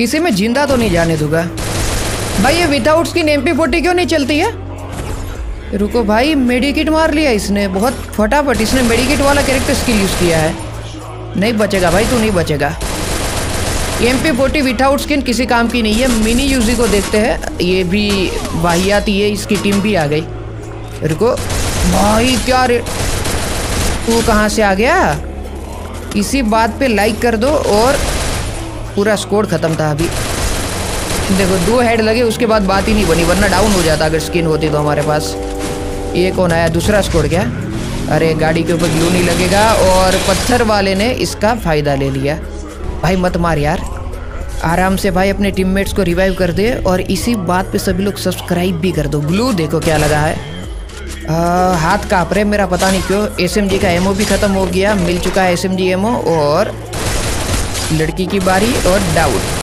इसे मैं ज़िंदा तो नहीं जाने दूँगा। भाई, ये विदाउट स्किन एम फोर्टी क्यों नहीं चलती है? रुको भाई मेडिकिट मार लिया इसने। बहुत फटाफट इसने मेडिकिट वाला कैरेक्टर स्किल यूज़ किया है। नहीं बचेगा भाई, तू नहीं बचेगा। M P forty without skin किसी काम की नहीं है। मिनी यूजी को देखते हैं। ये भी वाहियात है, इसकी टीम भी आ गई। रुको। भाई, क्या रे? तू कहाँ से आ गया? इसी बात पे लाइक कर दो और पूरा स्कोर ख़त्म था अभी। देखो दो हेड लगे उसके बाद बात ही नहीं बनी वरना डाउन हो जाता अगर स्किन होती तो हमारे पास। ये कौन आया? दूसरा स्कोर क्या? अरे गाड़ी के ऊपर ग्लू नहीं लगेगा और पत्थर वाले ने इसका फ़ायदा ले लिया। भाई मत मार यार। आराम से भाई अपने टीममेट्स को रिवाइव कर दे और इसी बात पे सभी लोग सब्सक्राइब भी कर दो। ग्लू देखो क्या लगा है। आ, हाथ काँप रहे मेरा पता नहीं क्यों। SMG का एमओ भी ख़त्म हो गया मिल चुका है एस एम और लड़की की बारी और डाउट